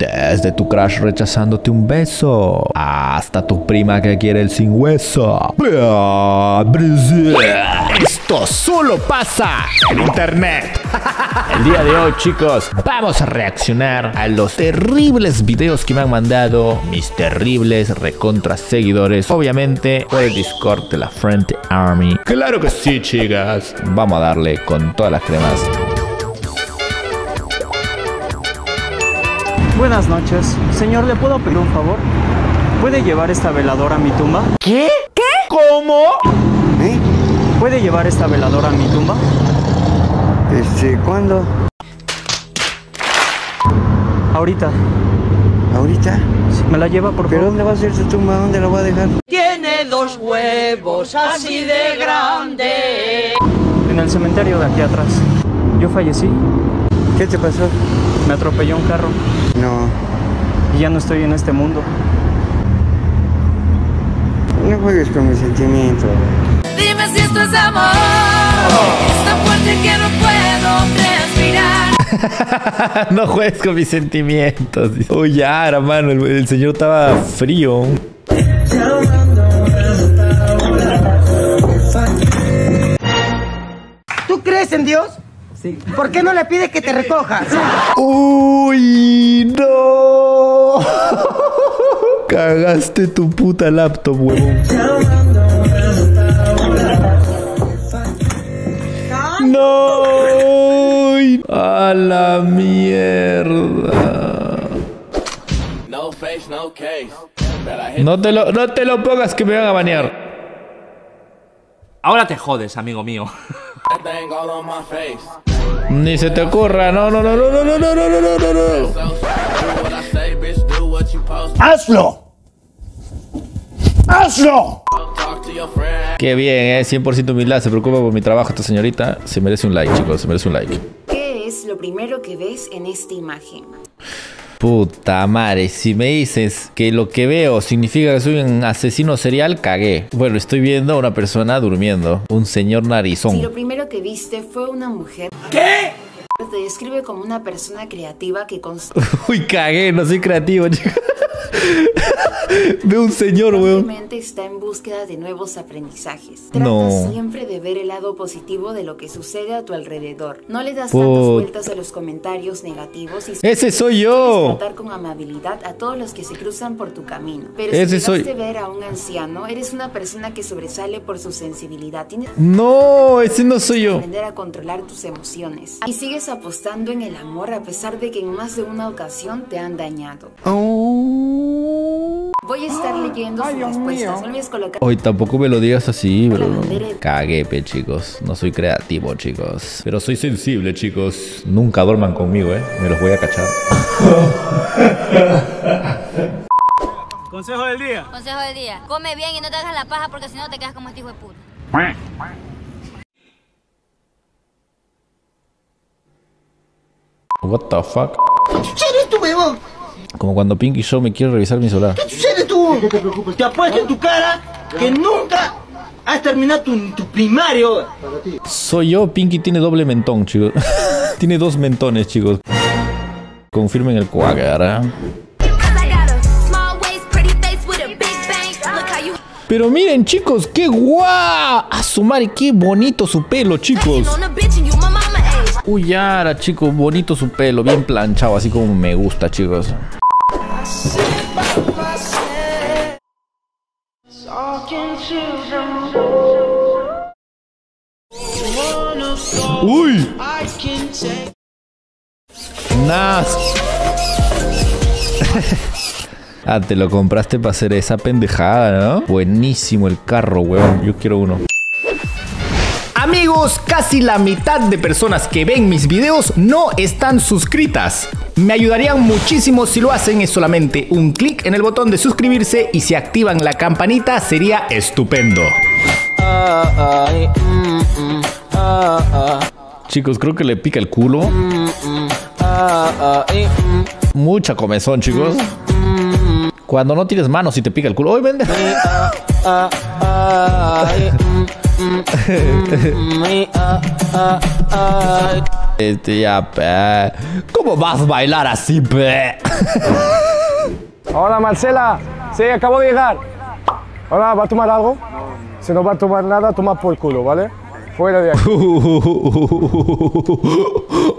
Desde tu crush rechazándote un beso hasta tu prima que quiere el sin hueso. Esto solo pasa en internet. El día de hoy, chicos, vamos a reaccionar a los terribles videos que me han mandado mis terribles recontra seguidores. Obviamente por el Discord de la Frente Army. Claro que sí, chicas. Vamos a darle con todas las cremas. Buenas noches. Señor, ¿le puedo pedir un favor? ¿Puede llevar esta veladora a mi tumba? ¿Qué? ¿Qué? ¿Cómo? ¿Eh? ¿Puede llevar esta veladora a mi tumba? Este, ¿cuándo? Ahorita. ¿Ahorita? ¿Me la lleva, por ¿Pero favor? dónde va a ser su tumba? ¿Dónde la va a dejar? Tiene dos huevos así de grande. En el cementerio de aquí atrás. Yo fallecí. ¿Qué te pasó? Me atropelló un carro. No, Y ya no estoy en este mundo. no juegues con mis sentimientos. Dime si esto es amor. Es tan fuerte que no puedo respirar. no juegues con mis sentimientos. Uy, ya, mano. El, el señor estaba frío. ¿Tú crees en Dios? Sí. ¿Por qué no le pides que te recoja? Uy, no. Cagaste tu puta laptop, huevón. No. A la mierda. No face, no case. No te lo, no te lo pongas que me van a banear. Ahora te jodes, amigo mío. Ni se te ocurra. No, no, no, no, no, no, no, no, no, no, no. So, do what I say, bitch, do what you post. ¡Hazlo! ¡Hazlo! Qué bien, eh. 100% humildad. Se preocupa por mi trabajo esta señorita. Se merece un like, chicos. Se merece un like. ¿Qué es lo primero que ves en esta imagen? Puta madre, si me dices que lo que veo significa que soy un asesino serial, cagué. Bueno, estoy viendo a una persona durmiendo, un señor Si narizón. lo primero que viste fue una mujer. ¿Qué? Te describe como una persona creativa que Uy, cagué, no soy creativo, chico. Veo un señor, weón. constantemente está en búsqueda de nuevos aprendizajes. Trata No. siempre de ver el lado positivo de lo que sucede a tu alrededor. No le das Put- tantas vueltas a los comentarios negativos y Ese soy yo. tratar con amabilidad a todos los que se cruzan por tu camino. Pero Ese si soy- ver a un anciano, eres una persona que sobresale por su sensibilidad. Tienes No, ese no soy yo. aprender a controlar tus emociones. Y sigues apostando en el amor a pesar de que en más de una ocasión te han dañado. Voy a estar leyendo sus respuestas. No olvides colocar Hoy tampoco me lo digas así, bro. Cagué, pe, chicos. No soy creativo, chicos. Pero soy sensible, chicos. Nunca duerman conmigo, eh. Me los voy a cachar. Consejo del día. Consejo del día. Come bien y no te hagas la paja porque si no te quedas como este hijo de puta. What the fuck? ¿Eres tú, huevón? Como cuando Pinky Show me quiere revisar mi celular. ¿Eres tú? No te preocupes. Te apuesto en tu cara que nunca has terminado tu, tu primario. Soy yo, Pinky tiene doble mentón, chicos. tiene dos mentones, chicos. Confirmen el cuagar, Pero miren, chicos, qué guau. A su madre, qué bonito su pelo, chicos. Uy, Yara, chicos, bonito su pelo, bien planchado, así como me gusta, chicos. Uy. Nas. ah, te lo compraste para hacer esa pendejada, ¿no? Buenísimo el carro, weón. Yo quiero uno. Amigos, casi la mitad de personas que ven mis videos no están suscritas. Me ayudarían muchísimo si lo hacen, es solamente un clic en el botón de suscribirse y si activan la campanita sería estupendo. Chicos, creo que le pica el culo. Mucha comezón, chicos. Cuando no tienes manos y te pica el culo. ¡Uy, vende! Este ya, pe. ¿Cómo vas a bailar así, pe? Hola Marcela, sí, acabo de llegar. Hola, ¿va a tomar algo? Si no va a tomar nada, toma por culo, ¿vale? Fuera de aquí.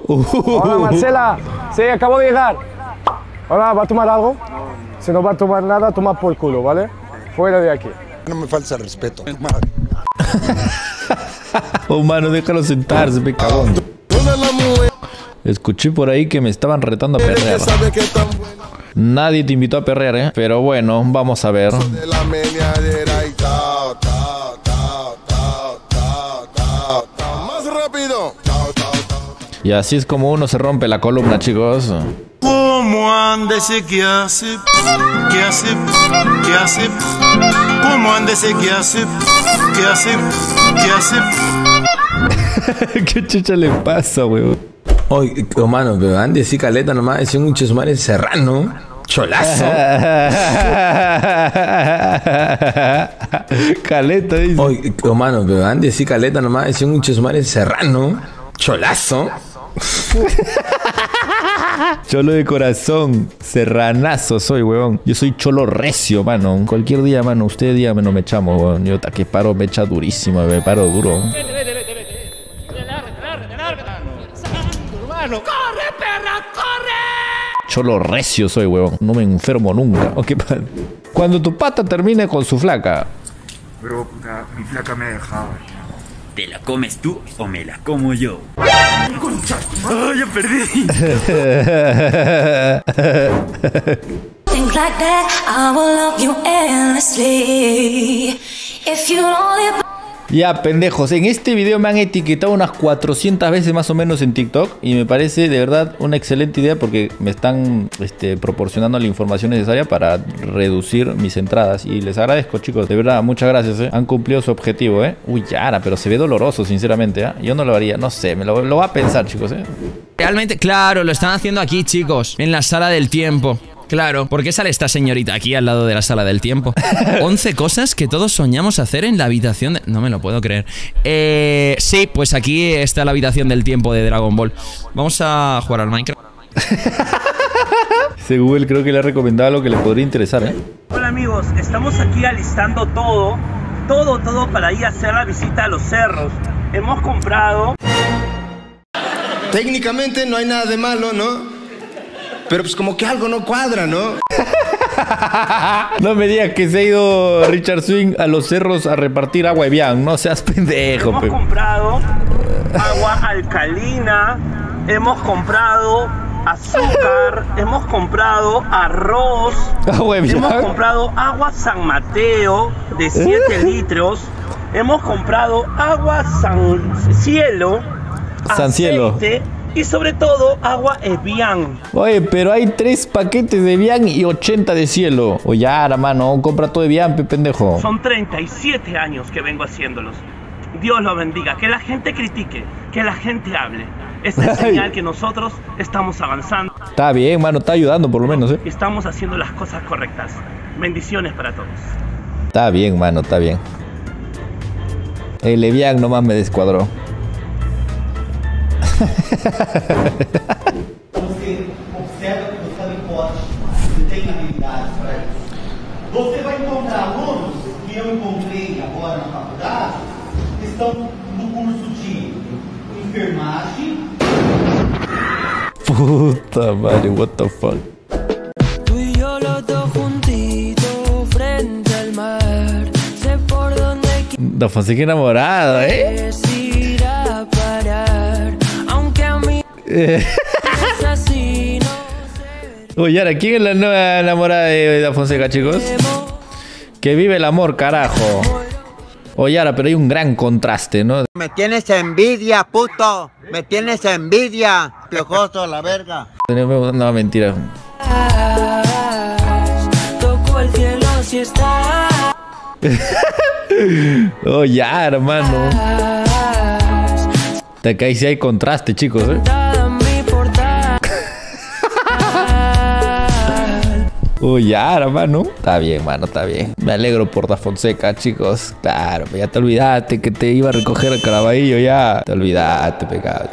Hola Marcela, sí, acabo de llegar. Hola, ¿va a tomar algo? Si no va a tomar nada, toma por culo, ¿vale? Fuera de aquí. No me falta respeto. Oh, mano, déjalo sentarse, me cagón. Escuché por ahí que me estaban retando a perrear. Nadie te invitó a perrear, ¿eh? Pero bueno, vamos a ver. Más rápido. Y así es como uno se rompe la columna, chicos. ¿Cómo anda ese que hace? ¿Qué hace? ¿Qué hace? ¿Cómo anda ese que hace? ¿Qué hace? ¿Qué hace? ¿Qué chucha le pasa, weón? Oye, oh, mano, pero ande sí caleta nomás, es un chesumare serrano. Cholazo. caleta, dice. Oye, oh, mano, pero ande sí caleta nomás, es un chesumare serrano. Cholazo. Cholo de corazón, serranazo soy, weón. Yo soy cholo recio, mano. Cualquier día, mano, usted dígame, no me echamos, weón. Yo que paro, me echa durísima, me paro duro. ¡Corre, perra, corre! Cholo recio soy, weón. No me enfermo nunca. Ok, pa- Cuando tu pata termine con su flaca. Bro, puta, mi flaca me ha dejado. ¿Te la comes tú o me la como yo? ¡Concha! ¡Oh, ya perdí! Like that, I will love you endlessly. If you only Ya, pendejos, en este video me han etiquetado unas 400 veces más o menos en TikTok y me parece de verdad una excelente idea porque me están este, proporcionando la información necesaria para reducir mis entradas y les agradezco chicos, de verdad, muchas gracias, ¿eh? han cumplido su objetivo, ¿eh? Uy, Yara, pero se ve doloroso sinceramente, ¿eh? yo no lo haría, no sé, me lo, lo a pensar chicos, ¿eh? Realmente, claro, lo están haciendo aquí, chicos, en la sala del tiempo. Claro, ¿por qué sale esta señorita aquí al lado de la sala del tiempo? 11 cosas que todos soñamos hacer en la habitación de... No me lo puedo creer. Eh, sí, pues aquí está la habitación del tiempo de Dragon Ball. Vamos a jugar al Minecraft. Ese Google creo que le ha recomendado algo que le podría interesar, ¿eh? Hola amigos, estamos aquí alistando todo, todo, todo para ir a hacer la visita a los cerros. Hemos comprado Técnicamente no hay nada de malo, ¿no? Pero pues como que algo no cuadra, ¿no? No me digas que se ha ido Richard Swing a los cerros a repartir agua Evian, no seas pendejo, Hemos pe. comprado agua alcalina, hemos comprado azúcar, hemos comprado arroz, Agua Evian. hemos comprado agua San Mateo de 7 litros, hemos comprado agua San Cielo, San Cielo. Y sobre todo agua Evian. Oye, pero hay tres paquetes de Evian y 80 de cielo. Oye, ahora, mano, compra todo Evian, pe pendejo. Son 37 años que vengo haciéndolos. Dios lo bendiga. Que la gente critique, que la gente hable. Esta es señal que nosotros estamos avanzando. Está bien, mano, está ayudando por lo menos, ¿eh? Estamos haciendo las cosas correctas. Bendiciones para todos. Está bien, mano, está bien. El Evian nomás me descuadró. Você observa que você tem pote, você tem habilidades para isso. Você vai encontrar alunos que eu encontrei agora na faculdade que estão no curso de enfermagem, Puta madre, what the fuck. Tú y yo los dos juntitos frente al mar. Sé por dónde Da Fonseca enamorado, ¿eh? Eh, Oye, ahora, ¿quién es la nueva enamorada de Da Fonseca, chicos? Que vive el amor, carajo. Oye, ahora, pero hay un gran contraste, ¿no? Me tienes envidia, puto. Me tienes envidia. Piojoso, la verga. No, mentira. toco el cielo si está. Oye, hermano. Te cae si hay contraste, chicos, ¿eh? Uy, ya, hermano. Está bien, mano, está bien. Me alegro por Da Fonseca, chicos. Claro, ya te olvidaste que te iba a recoger el caraballo, ya. Te olvidaste, pecado.